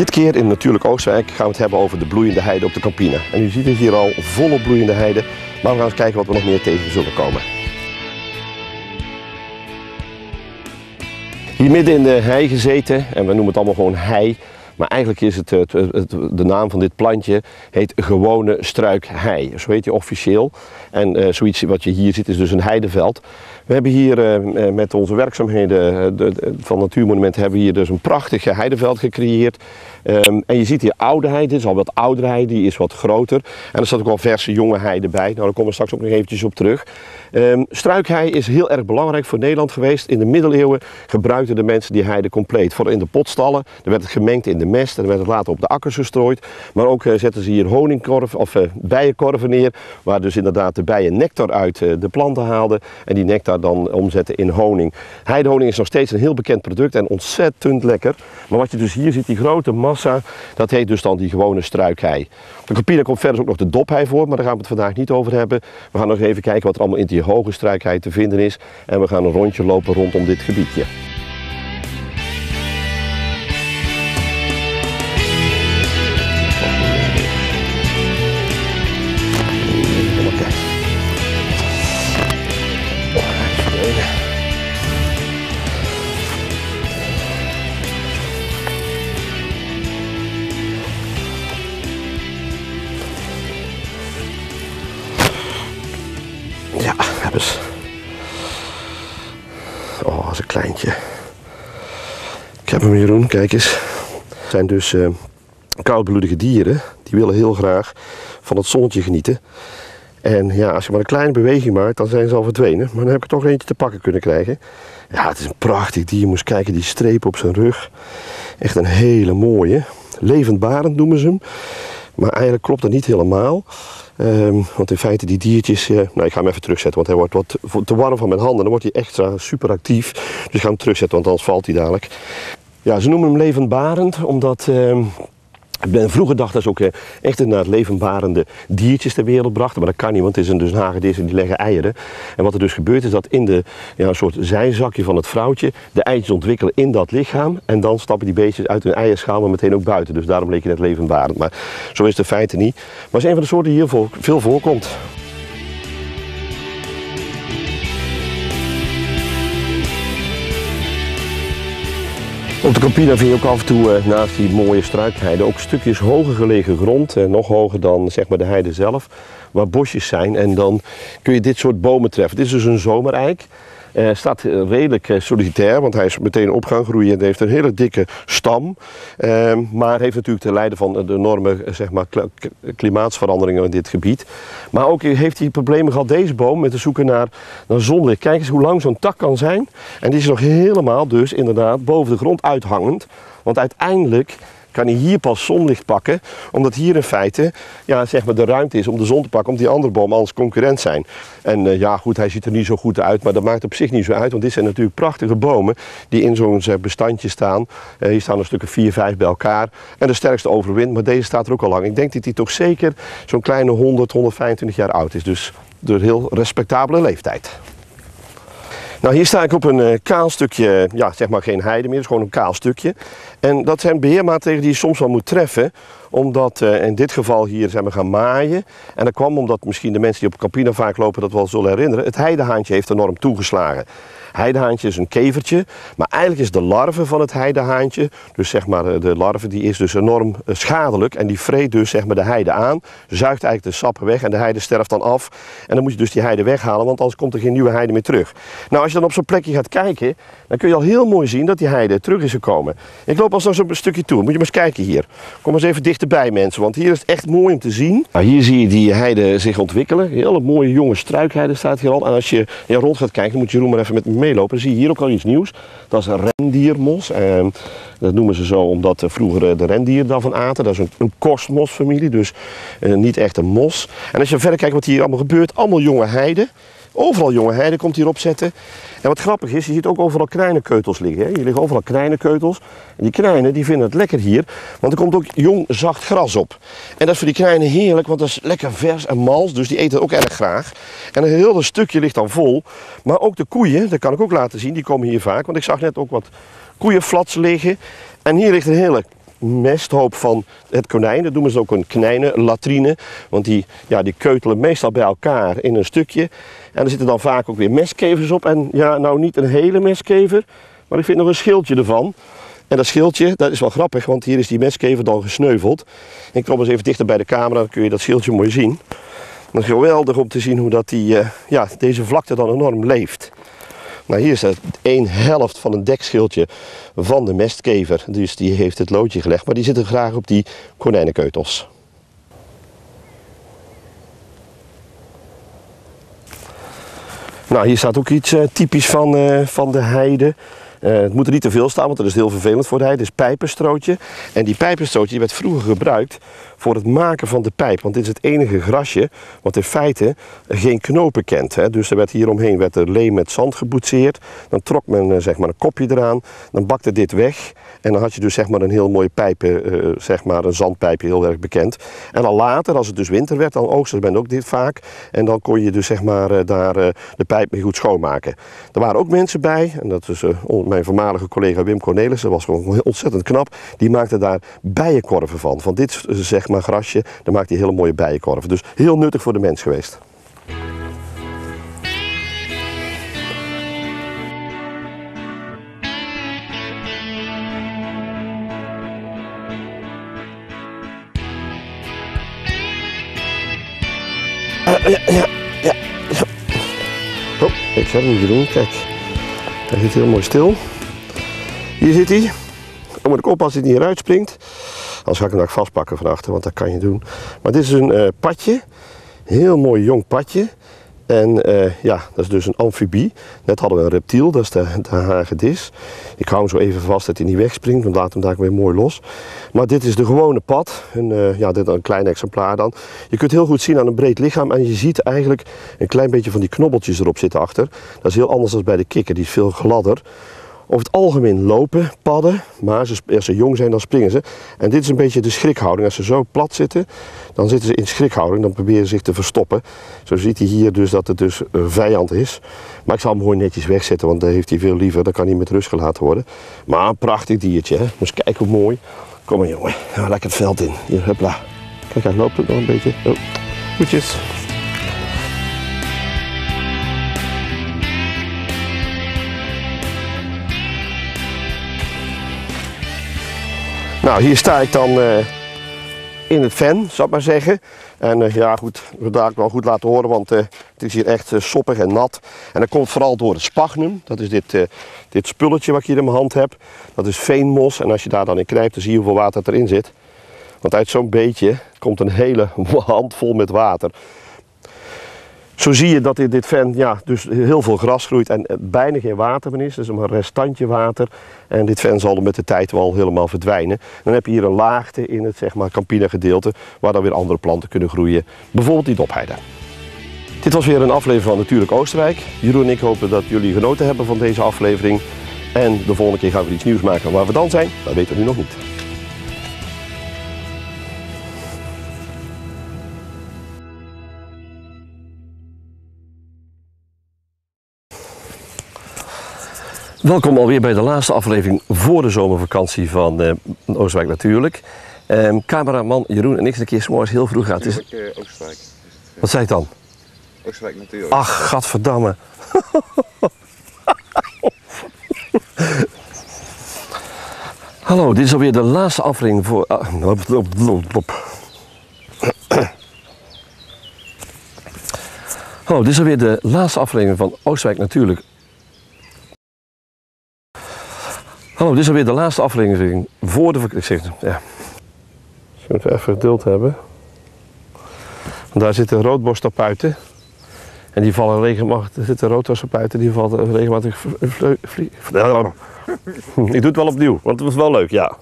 Dit keer in Natuurlijk Oostenrijk gaan we het hebben over de bloeiende heide op de Campina. En u ziet het hier al volop bloeiende heide, maar we gaan eens kijken wat we nog meer tegen zullen komen. Hier midden in de hei gezeten, en we noemen het allemaal gewoon hei, maar eigenlijk is het, het, de naam van dit plantje heet gewone struikhei. Zo heet hij officieel. En uh, zoiets wat je hier ziet is dus een heideveld. We hebben hier uh, met onze werkzaamheden de, de, van Natuurmonumenten hebben we hier dus een prachtig heideveld gecreëerd. Um, en je ziet hier oude heide, dit is al wat oudere die is wat groter. En er staat ook wel verse jonge heide bij. Nou, daar komen we straks ook nog eventjes op terug. Um, struikhei is heel erg belangrijk voor Nederland geweest. In de middeleeuwen gebruikten de mensen die heide compleet. Voor in de potstallen, er werd het gemengd in de mest, er werd het later op de akkers gestrooid. Maar ook zetten ze hier honingkorven of bijenkorven neer, waar dus inderdaad de bijen nectar uit de planten haalden en die nectar dan omzetten in honing. Heidehoning is nog steeds een heel bekend product en ontzettend lekker. Maar wat je dus hier ziet, die grote massa, dat heet dus dan die gewone struikhei. De Campina komt verder ook nog de dophei voor, maar daar gaan we het vandaag niet over hebben. We gaan nog even kijken wat er allemaal in die hoge struikhei te vinden is en we gaan een rondje lopen rondom dit gebiedje. Is een kleintje. Ik heb hem Jeroen, kijk eens. Het zijn dus uh, koudbloedige dieren. Die willen heel graag van het zonnetje genieten. En ja, als je maar een kleine beweging maakt, dan zijn ze al verdwenen. Maar dan heb ik toch eentje te pakken kunnen krijgen. Ja, het is een prachtig dier. Moest kijken, die streep op zijn rug. Echt een hele mooie. Levendbarend noemen ze hem. Maar eigenlijk klopt dat niet helemaal. Um, want in feite die diertjes, uh, nou ik ga hem even terugzetten, want hij wordt wat te warm van mijn handen. Dan wordt hij extra super actief. Dus ik ga hem terugzetten, want anders valt hij dadelijk. Ja, ze noemen hem levendbarend, omdat... Ben vroeger dacht dat ze ook echt naar levendbarende diertjes ter wereld brachten. Maar dat kan niet, want het is een, dus hagedis en die leggen eieren. En wat er dus gebeurt is dat in de ja, een soort zijzakje van het vrouwtje de eitjes ontwikkelen in dat lichaam. En dan stappen die beestjes uit hun eierschaal, maar meteen ook buiten. Dus daarom leek je net levendbarend. Maar zo is het in feite niet. Maar het is een van de soorten die hier veel voorkomt. Op de Campina vind je ook af en toe uh, naast die mooie struikheide ook stukjes hoger gelegen grond, uh, nog hoger dan zeg maar, de heide zelf, waar bosjes zijn en dan kun je dit soort bomen treffen. Dit is dus een zomereik. Uh, staat redelijk uh, solitair, want hij is meteen op gaan groeien en heeft een hele dikke stam. Uh, maar heeft natuurlijk te lijden van de enorme zeg maar, klimaatsveranderingen in dit gebied. Maar ook heeft hij problemen gehad, deze boom, met te zoeken naar, naar zonlicht. Kijk eens hoe lang zo'n tak kan zijn. En die is nog helemaal dus inderdaad boven de grond uithangend. Want uiteindelijk kan hij hier pas zonlicht pakken, omdat hier in feite ja, zeg maar de ruimte is om de zon te pakken, omdat die andere bomen anders concurrent zijn. En uh, ja, goed, hij ziet er niet zo goed uit, maar dat maakt op zich niet zo uit, want dit zijn natuurlijk prachtige bomen die in zo'n bestandje staan. Uh, hier staan er stukken 4, 5 bij elkaar en de sterkste overwint, maar deze staat er ook al lang. Ik denk dat hij toch zeker zo'n kleine 100, 125 jaar oud is, dus door heel respectabele leeftijd. Nou, hier sta ik op een uh, kaal stukje, ja, zeg maar geen heide meer, is gewoon een kaal stukje. En dat zijn beheermaatregelen die je soms wel moet treffen, omdat uh, in dit geval hier zijn we gaan maaien. En dat kwam omdat misschien de mensen die op Campina vaak lopen dat wel zullen herinneren, het heidehaantje heeft enorm toegeslagen. Heidehaantje is een kevertje, maar eigenlijk is de larve van het heidehaantje, dus zeg maar de larve, die is dus enorm schadelijk en die vreet dus zeg maar de heide aan, zuigt eigenlijk de sappen weg en de heide sterft dan af. En dan moet je dus die heide weghalen, want anders komt er geen nieuwe heide meer terug. Nou, als je dan op zo'n plekje gaat kijken, dan kun je al heel mooi zien dat die heide terug is gekomen. Ik loop al zo'n stukje toe, moet je maar eens kijken hier. Kom eens even dichterbij mensen, want hier is het echt mooi om te zien. Nou, hier zie je die heide zich ontwikkelen. Hele mooie jonge struikheide staat hier al. En als je ja, rond gaat kijken, dan moet Jeroen maar even met me meelopen. Dan zie je hier ook al iets nieuws. Dat is rendiermos. En dat noemen ze zo omdat vroeger de rendieren daarvan aten. Dat is een, een korstmosfamilie, dus uh, niet echt een mos. En als je verder kijkt wat hier allemaal gebeurt, allemaal jonge heide. Overal jonge heide komt hierop zetten. En wat grappig is, je ziet ook overal kleine keutels liggen. Hè? Hier liggen overal kleine keutels. En die kleine die vinden het lekker hier, want er komt ook jong zacht gras op. En dat is voor die kleine heerlijk, want dat is lekker vers en mals, dus die eten het ook erg graag. En een heel stukje ligt dan vol. Maar ook de koeien, dat kan ik ook laten zien, die komen hier vaak. Want ik zag net ook wat koeienflats liggen. En hier ligt een hele mesthoop van het konijn. Dat noemen ze ook een knijnenlatrine. Want die, ja, die keutelen meestal bij elkaar in een stukje. En er zitten dan vaak ook weer mestkevers op. En ja, nou niet een hele mestkever, maar ik vind nog een schildje ervan. En dat schildje, dat is wel grappig, want hier is die mestkever dan gesneuveld. Ik kom eens even dichter bij de camera, dan kun je dat schildje mooi zien. Is geweldig om te zien hoe dat die, uh, ja, deze vlakte dan enorm leeft. Nou, hier het een helft van een dekschildje van de mestkever. Dus die heeft het loodje gelegd, maar die zitten graag op die konijnenkeutels. Nou, hier staat ook iets uh, typisch van, uh, van de heide. Uh, het moet er niet te veel staan, want dat is heel vervelend voor de heide. Het is pijpenstrootje. En die pijpenstrootje werd vroeger gebruikt voor het maken van de pijp. Want dit is het enige grasje wat in feite geen knopen kent. Hè. Dus er werd hieromheen werd er leem met zand geboetseerd. Dan trok men eh, zeg maar, een kopje eraan. Dan bakte dit weg. En dan had je dus zeg maar, een heel mooie pijpen, uh, zeg maar, een zandpijpje, heel erg bekend. En dan later, als het dus winter werd, dan oogsten men ook dit vaak. En dan kon je dus zeg maar, uh, daar de pijp mee goed schoonmaken. Er waren ook mensen bij, en dat is mijn voormalige collega Wim Cornelissen, was gewoon ontzettend knap. Die maakte daar bijenkorven van. Van dit zeg maar grasje, dan maakt hij hele mooie bijenkorven. Dus heel nuttig voor de mens geweest. Uh, ja, ja, ja. Oh, ik ga hem doen. Kijk, hij zit heel mooi stil. Hier zit hij. Dan moet ik oppassen dat hij eruit springt. Anders ga ik hem nog vastpakken van achter, want dat kan je doen. Maar dit is een uh, padje. Heel mooi jong padje. En uh, ja, dat is dus een amfibie. Net hadden we een reptiel, dat is de, de hagedis. Ik hou hem zo even vast dat hij niet wegspringt, want laat hem daar weer mooi los. Maar dit is de gewone pad. Een, uh, ja, dit een klein exemplaar dan. Je kunt heel goed zien aan een breed lichaam en je ziet eigenlijk een klein beetje van die knobbeltjes erop zitten achter. Dat is heel anders dan bij de kikker, die is veel gladder. Over het algemeen lopen padden, maar als ze jong zijn dan springen ze. En dit is een beetje de schrikhouding. Als ze zo plat zitten, dan zitten ze in schrikhouding, dan proberen ze zich te verstoppen. Zo ziet hij hier dus dat het dus een vijand is. Maar ik zal hem mooi netjes wegzetten, want dat heeft hij veel liever. Dan kan hij met rust gelaten worden. Maar prachtig diertje, hè. Moet kijken hoe mooi. Kom maar jongen, lekker het veld in. Hier, hupla. Kijk, hij loopt ook nog een beetje. Oh. Goedjes. Nou, hier sta ik dan uh, in het ven, zou ik maar zeggen. En uh, ja, goed, ga ik wel goed laten horen, want uh, het is hier echt soppig en nat. En dat komt vooral door het spagnum. Dat is dit, dit spulletje wat ik hier in mijn hand heb. Dat is veenmos. En als je daar dan in knijpt, dan zie je hoeveel water erin zit. Want uit zo'n beetje komt een hele hand vol met water. Zo zie je dat in dit ven ja, dus heel veel gras groeit en bijna geen water meer is. Dus een restantje water. En dit ven zal met de tijd wel helemaal verdwijnen. Dan heb je hier een laagte in het zeg maar, Campina gedeelte waar dan weer andere planten kunnen groeien. Bijvoorbeeld die dopheide. Dit was weer een aflevering van Natuurlijk Oostenrijk. Jeroen en ik hopen dat jullie genoten hebben van deze aflevering. En de volgende keer gaan we iets nieuws maken. Waar we dan zijn, dat weten we nu nog niet. Welkom alweer bij de laatste aflevering voor de zomervakantie van uh, Oostenrijk natuurlijk. Um, cameraman Jeroen en ik zijn een keer s'morgens heel vroeg gaat. Is... Uh, Oostenrijk. Wat zei ik dan? Oostenrijk natuurlijk. Ach, gadverdamme. Hallo, dit is alweer de laatste aflevering voor... Ah, Hallo, dit is alweer de laatste aflevering van Oostenrijk natuurlijk Hallo, dit is alweer de laatste aflevering voor de vakantie. Ja. Dus je moet even geduld hebben. Want daar zitten roodborsttapuiten. En die vallen regelmatig, er zitten roodborsttapuiten, die vallen regelmatig. Ik doe het wel opnieuw, want het was wel leuk, ja.